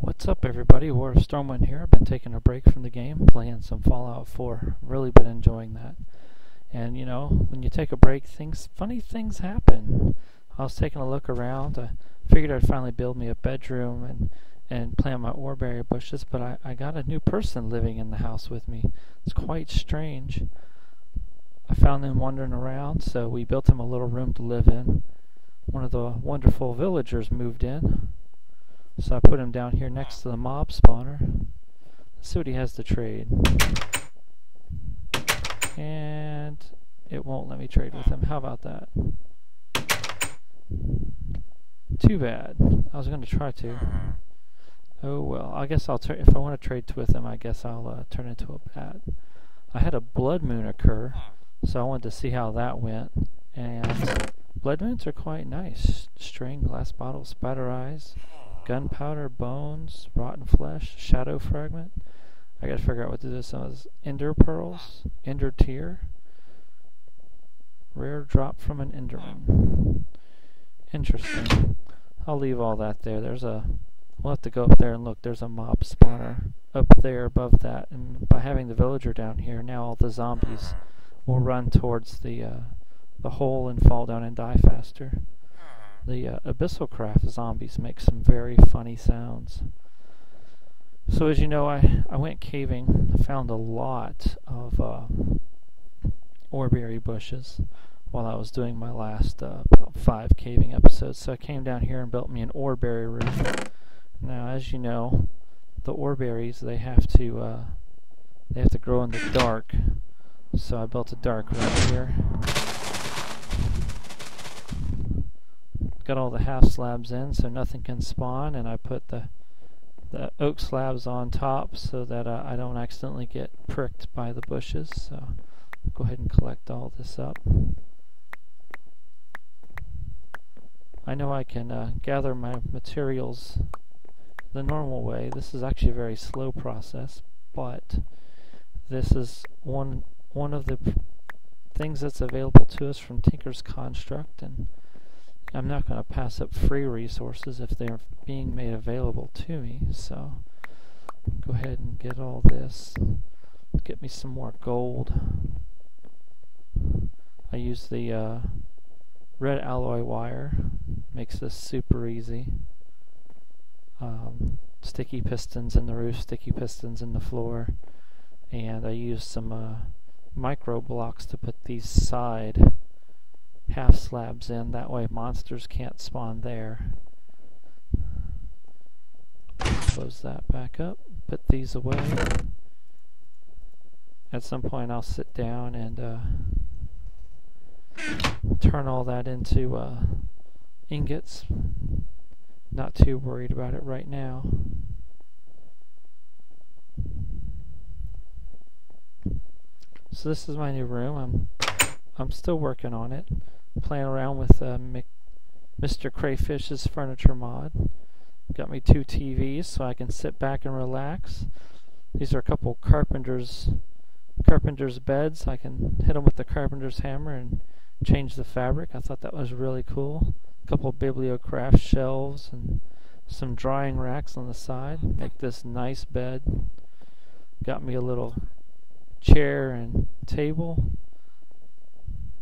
What's up, everybody? Arteal Stormwind here. I've been taking a break from the game, playing some Fallout 4. Really been enjoying that. And you know, when you take a break, things, funny things happen. I was taking a look around. I figured I'd finally build me a bedroom and and plant my oreberry bushes, but I, I got a new person living in the house with me. It's quite strange. I found him wandering around, so we built him a little room to live in. One of the wonderful villagers moved in. So I put him down here next to the mob spawner. Let's see what he has to trade. And it won't let me trade with him. How about that? Too bad. I was going to try to. Oh well, I guess I'll. If I want to trade with him, I guess I'll uh, turn into a bat. I had a blood moon occur, so I wanted to see how that went. And blood moons are quite nice. String, glass bottle, spider eyes gunpowder, bones, rotten flesh, shadow fragment. I gotta figure out what to do with some of this. Ender pearls, ender tear, rare drop from an enderman. Interesting. I'll leave all that there. There's a. We'll have to go up there and look. There's a mob spawner up there above that, and by having the villager down here, now all the zombies will run towards the uh, the hole and fall down and die faster. The uh, Abyssal Craft zombies make some very funny sounds. So as you know, I, I went caving. I found a lot of uh, oreberry bushes while I was doing my last uh, about five caving episodes. So I came down here and built me an oreberry room. Now, as you know, the oreberries they have to uh, they have to grow in the dark. So I built a dark room here. Got all the half slabs in so nothing can spawn and I put the the oak slabs on top so that uh, I don't accidentally get pricked by the bushes. So go ahead and collect all this up. I know I can uh, gather my materials the normal way. This is actually a very slow process but this is one one of the things that's available to us from Tinker's Construct and I'm not going to pass up free resources if they're being made available to me, so go ahead and get all this. Get me some more gold. I use the uh, red alloy wire, makes this super easy. Um, sticky pistons in the roof, sticky pistons in the floor, and I use some uh, micro blocks to put these side half slabs in. That way monsters can't spawn there. Close that back up. Put these away. At some point I'll sit down and uh, turn all that into uh, ingots. Not too worried about it right now. So this is my new room. I'm I'm still working on it playing around with uh, Mr. Crayfish's furniture mod. Got me two TVs so I can sit back and relax. These are a couple carpenter's carpenter's beds. I can hit them with the carpenter's hammer and change the fabric. I thought that was really cool. A couple bibliocraft shelves and some drying racks on the side. Make this nice bed. Got me a little chair and table.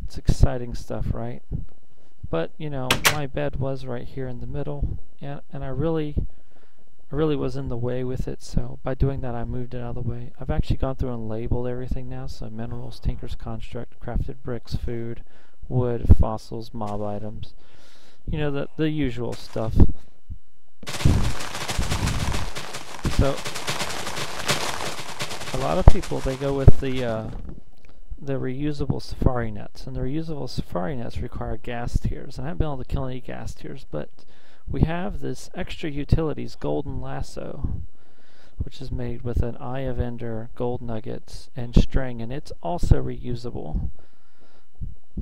It's exciting stuff, right? But, you know, my bed was right here in the middle, and, and I really, I really was in the way with it, so by doing that I moved it out of the way. I've actually gone through and labeled everything now, so minerals, tinker's construct, crafted bricks, food, wood, fossils, mob items. You know, the, the usual stuff. So, a lot of people, they go with the, uh, the reusable safari nets, and the reusable safari nets require ghast tears. And I haven't been able to kill any ghast tears, but we have this extra utilities golden lasso, which is made with an eye of ender, gold nuggets, and string, and it's also reusable.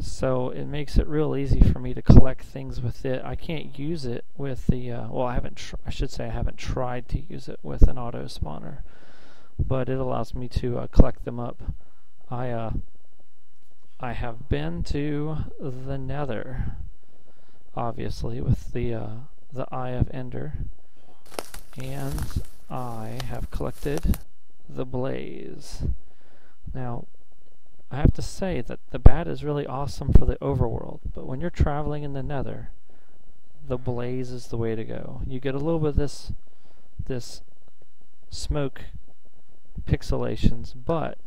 So it makes it real easy for me to collect things with it. I can't use it with the uh, well, I haven't. I should say I haven't tried to use it with an auto spawner, but it allows me to uh, collect them up. I uh, I have been to the Nether, obviously with the uh, the Eye of Ender. and I have collected the blaze. Now, I have to say that the bat is really awesome for the overworld, but when you're traveling in the nether, the blaze is the way to go. You get a little bit of this this smoke pixelations, but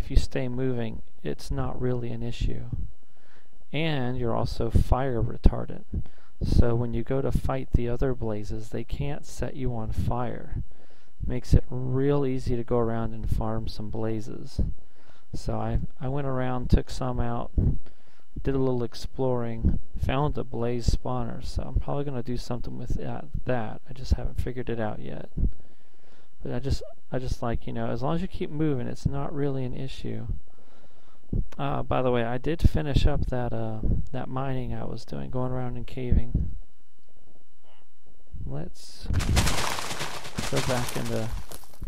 if you stay moving, it's not really an issue. And you're also fire retardant. So when you go to fight the other blazes, they can't set you on fire. Makes it real easy to go around and farm some blazes. So I, I went around, took some out, did a little exploring, found a blaze spawner. So I'm probably going to do something with that, that. I just haven't figured it out yet. But I just I just like, you know, as long as you keep moving, it's not really an issue. Uh, by the way, I did finish up that uh, that mining I was doing, going around and caving. Let's go back into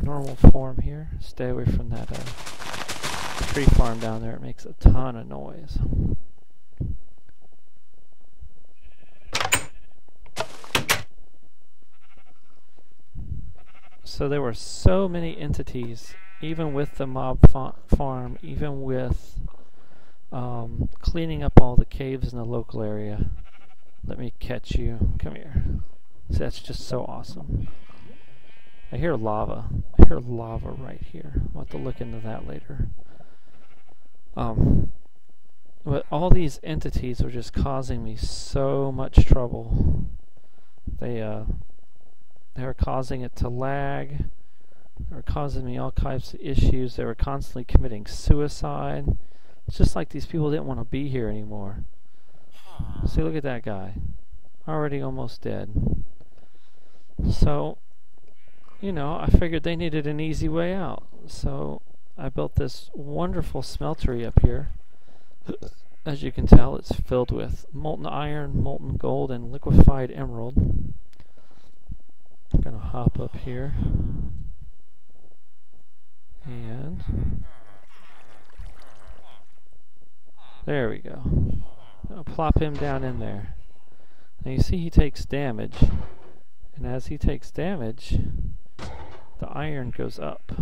normal form here. Stay away from that uh, tree farm down there. It makes a ton of noise. So there were so many entities, even with the mob fa farm, even with um, cleaning up all the caves in the local area. Let me catch you. Come here. That's just so awesome. I hear lava. I hear lava right here. I'll have to look into that later. Um, but all these entities were just causing me so much trouble. They, uh, they were causing it to lag. They were causing me all types of issues. They were constantly committing suicide. It's just like these people didn't want to be here anymore. See, look at that guy. Already almost dead. So, you know, I figured they needed an easy way out. So, I built this wonderful smeltery up here. As you can tell, it's filled with molten iron, molten gold, and liquefied emerald. I'm going to hop up here. And there we go. I'll plop him down in there. Now you see he takes damage. And as he takes damage, the iron goes up.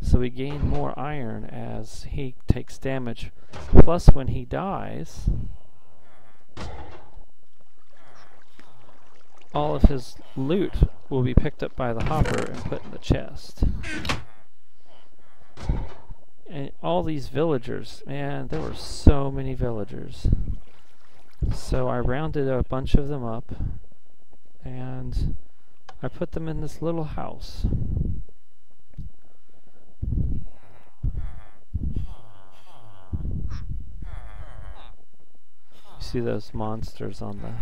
So we gain more iron as he takes damage. Plus when he dies, all of his loot will be picked up by the hopper and put in the chest. And all these villagers, man, there were so many villagers. So I rounded a bunch of them up and I put them in this little house. You see those monsters on the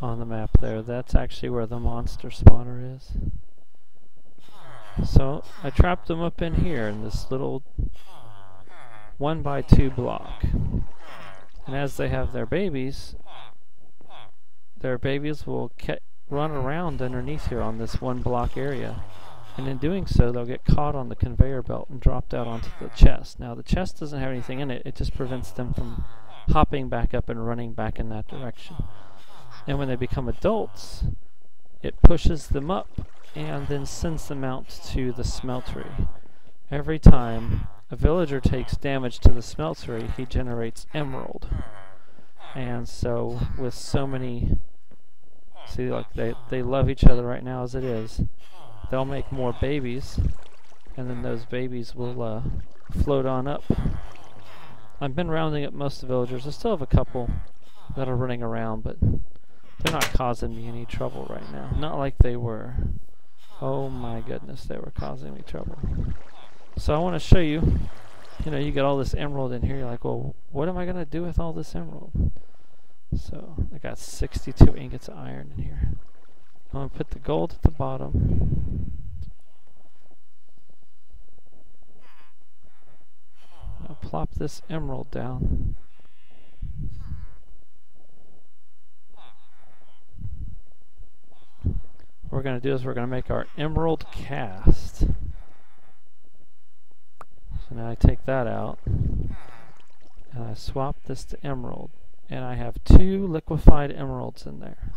on the map there. That's actually where the monster spawner is. So I trapped them up in here in this little one by two block. And as they have their babies, their babies will run around underneath here on this one block area. And in doing so, they'll get caught on the conveyor belt and dropped out onto the chest. Now, the chest doesn't have anything in it, it just prevents them from hopping back up and running back in that direction. And when they become adults, it pushes them up and then sends them out to the smeltery. Every time a villager takes damage to the smeltery, he generates emerald. And so, with so many, see, like they they love each other right now as it is. They'll make more babies, and then those babies will uh, float on up. I've been rounding up most of the villagers. I still have a couple that are running around, but they're not causing me any trouble right now. Not like they were. Oh my goodness, they were causing me trouble. So I want to show you, you know, you get all this emerald in here. You're like, well, what am I going to do with all this emerald? So I got 62 ingots of iron in here. I'm going to put the gold at the bottom. I'll plop this emerald down. What we're going to do is we're going to make our emerald cast. So now I take that out and I swap this to emerald and I have two liquefied emeralds in there.